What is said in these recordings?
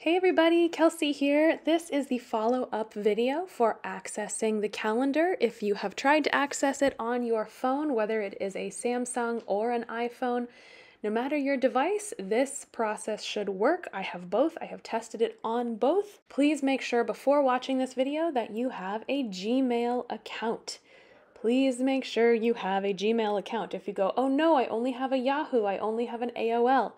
Hey everybody, Kelsey here. This is the follow up video for accessing the calendar. If you have tried to access it on your phone, whether it is a Samsung or an iPhone, no matter your device, this process should work. I have both, I have tested it on both. Please make sure before watching this video that you have a Gmail account. Please make sure you have a Gmail account. If you go, oh no, I only have a Yahoo, I only have an AOL,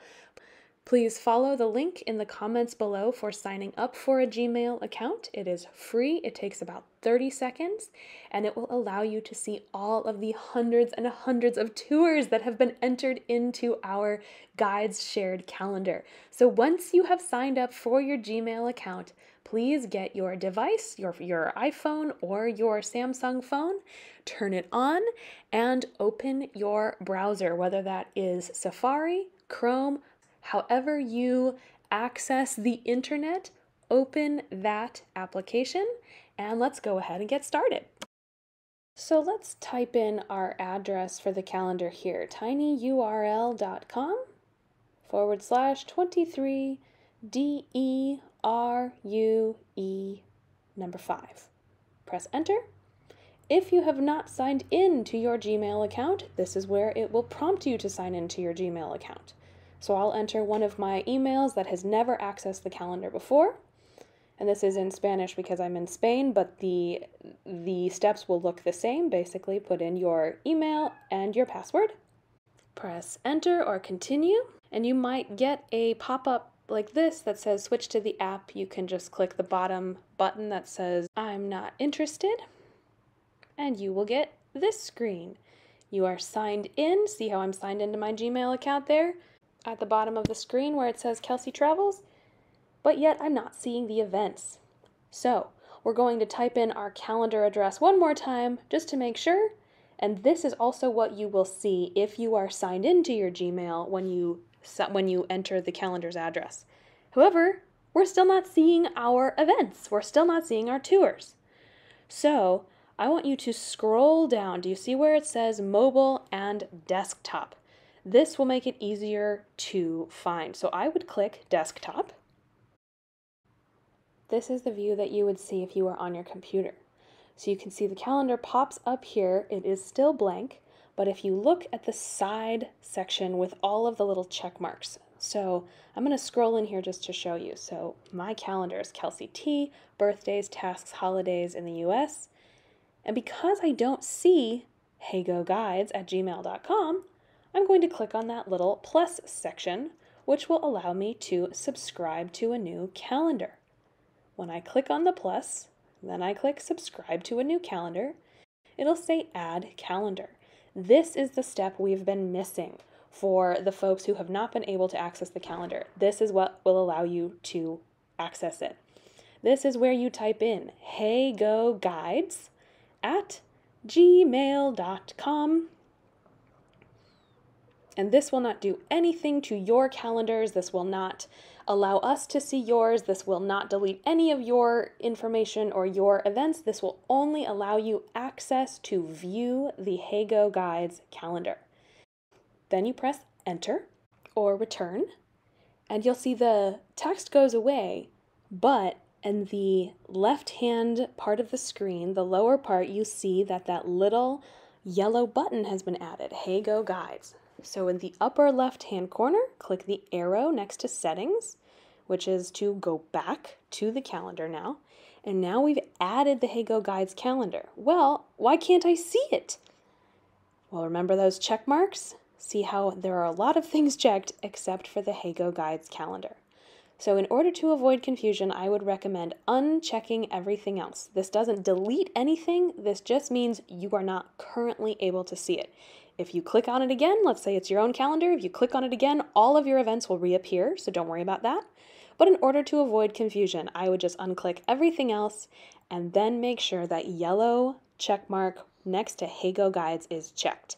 Please follow the link in the comments below for signing up for a Gmail account. It is free, it takes about 30 seconds, and it will allow you to see all of the hundreds and hundreds of tours that have been entered into our guides shared calendar. So once you have signed up for your Gmail account, please get your device, your, your iPhone or your Samsung phone, turn it on, and open your browser, whether that is Safari, Chrome, However, you access the internet, open that application, and let's go ahead and get started. So let's type in our address for the calendar here tinyurl.com forward slash 23 D E R U E number 5. Press enter. If you have not signed in to your Gmail account, this is where it will prompt you to sign into your Gmail account. So I'll enter one of my emails that has never accessed the calendar before. And this is in Spanish because I'm in Spain, but the the steps will look the same. Basically, put in your email and your password. Press enter or continue, and you might get a pop-up like this that says switch to the app. You can just click the bottom button that says I'm not interested, and you will get this screen. You are signed in. See how I'm signed into my Gmail account there? At the bottom of the screen where it says Kelsey Travels, but yet I'm not seeing the events. So we're going to type in our calendar address one more time just to make sure. And this is also what you will see if you are signed into your Gmail when you when you enter the calendar's address. However, we're still not seeing our events. We're still not seeing our tours. So I want you to scroll down. Do you see where it says mobile and desktop? This will make it easier to find. So I would click desktop. This is the view that you would see if you were on your computer. So you can see the calendar pops up here. It is still blank, but if you look at the side section with all of the little check marks, so I'm going to scroll in here just to show you. So my calendar is Kelsey T, birthdays, tasks, holidays in the US. And because I don't see heygoguides at gmail.com, I'm going to click on that little plus section, which will allow me to subscribe to a new calendar. When I click on the plus, then I click subscribe to a new calendar, it'll say add calendar. This is the step we've been missing for the folks who have not been able to access the calendar. This is what will allow you to access it. This is where you type in hey go guides at gmail.com and this will not do anything to your calendars. This will not allow us to see yours. This will not delete any of your information or your events. This will only allow you access to view the HeyGo Guides calendar. Then you press enter or return, and you'll see the text goes away, but in the left hand part of the screen, the lower part, you see that that little yellow button has been added, HeyGo Guides. So in the upper left hand corner, click the arrow next to settings, which is to go back to the calendar now. And now we've added the HeyGo Guides calendar. Well, why can't I see it? Well, remember those check marks? See how there are a lot of things checked except for the HeyGo Guides calendar. So in order to avoid confusion, I would recommend unchecking everything else. This doesn't delete anything, this just means you are not currently able to see it. If you click on it again, let's say it's your own calendar, if you click on it again, all of your events will reappear, so don't worry about that. But in order to avoid confusion, I would just unclick everything else and then make sure that yellow check mark next to HeyGo Guides is checked.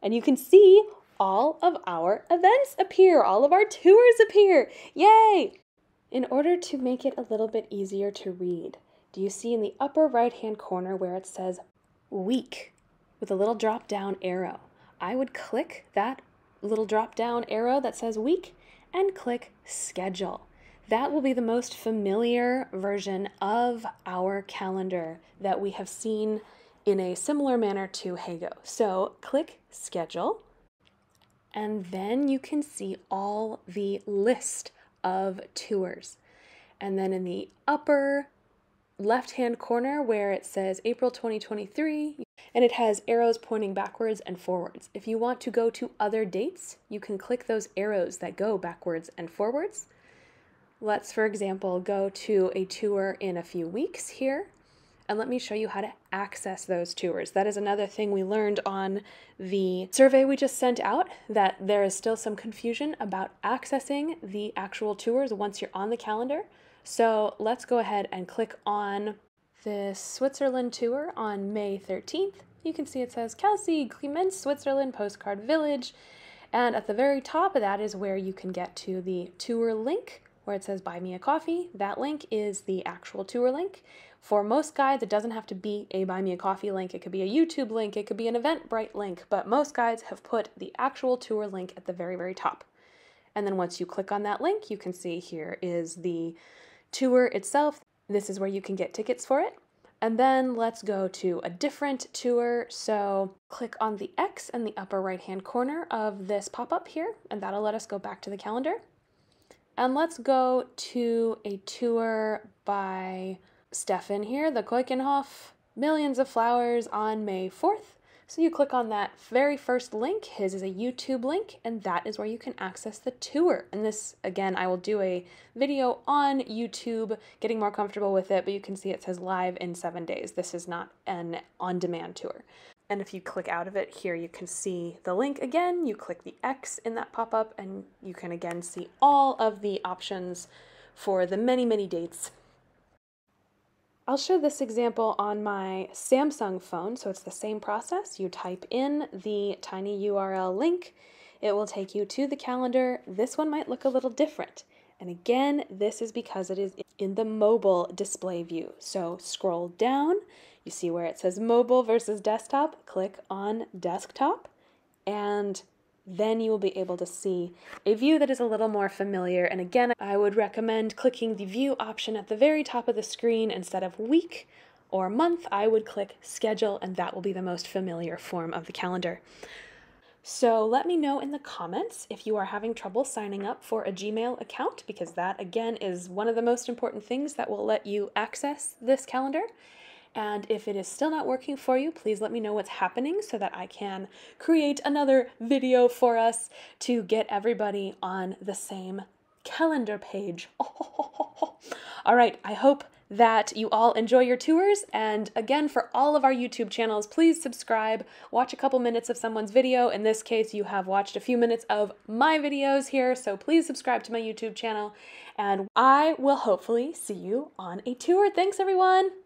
And you can see all of our events appear, all of our tours appear. Yay! In order to make it a little bit easier to read, do you see in the upper right hand corner where it says week with a little drop down arrow? I would click that little drop down arrow that says week and click schedule. that will be the most familiar version of our calendar that we have seen in a similar manner to HeyGo. So click schedule, and then you can see all the list of tours. And then in the upper left hand corner where it says April 2023, and it has arrows pointing backwards and forwards. If you want to go to other dates, you can click those arrows that go backwards and forwards. Let's, for example, go to a tour in a few weeks here, and let me show you how to access those tours. That is another thing we learned on the survey we just sent out that there is still some confusion about accessing the actual tours once you're on the calendar. So let's go ahead and click on this Switzerland tour on May 13th. You can see it says Kelsey, Clemens, Switzerland, Postcard Village. And at the very top of that is where you can get to the tour link where it says buy me a coffee. That link is the actual tour link. For most guides, it doesn't have to be a buy me a coffee link. It could be a YouTube link, it could be an Eventbrite link, but most guides have put the actual tour link at the very, very top. And then once you click on that link, you can see here is the tour itself. This is where you can get tickets for it. And then let's go to a different tour. So click on the X in the upper right hand corner of this pop up here, and that'll let us go back to the calendar. And let's go to a tour by Stefan here, the Keukenhof Millions of Flowers on May 4th. So you click on that very first link. His is a YouTube link, and that is where you can access the tour. And this, again, I will do a video on YouTube, getting more comfortable with it, but you can see it says live in seven days. This is not an on demand tour. And if you click out of it here, you can see the link again. You click the X in that pop up, and you can again see all of the options for the many, many dates I'll show this example on my Samsung phone, so it's the same process. You type in the tiny URL link, it will take you to the calendar. This one might look a little different. And again, this is because it is in the mobile display view. So scroll down, you see where it says mobile versus desktop, click on desktop, and then you will be able to see a view that is a little more familiar. And again, I would recommend clicking the view option at the very top of the screen instead of week or month. I would click schedule, and that will be the most familiar form of the calendar. So let me know in the comments if you are having trouble signing up for a Gmail account, because that again is one of the most important things that will let you access this calendar. And if it is still not working for you, please let me know what's happening so that I can create another video for us to get everybody on the same calendar page. all right, I hope that you all enjoy your tours. And again, for all of our YouTube channels, please subscribe, watch a couple minutes of someone's video. In this case, you have watched a few minutes of my videos here, so please subscribe to my YouTube channel. And I will hopefully see you on a tour. Thanks, everyone.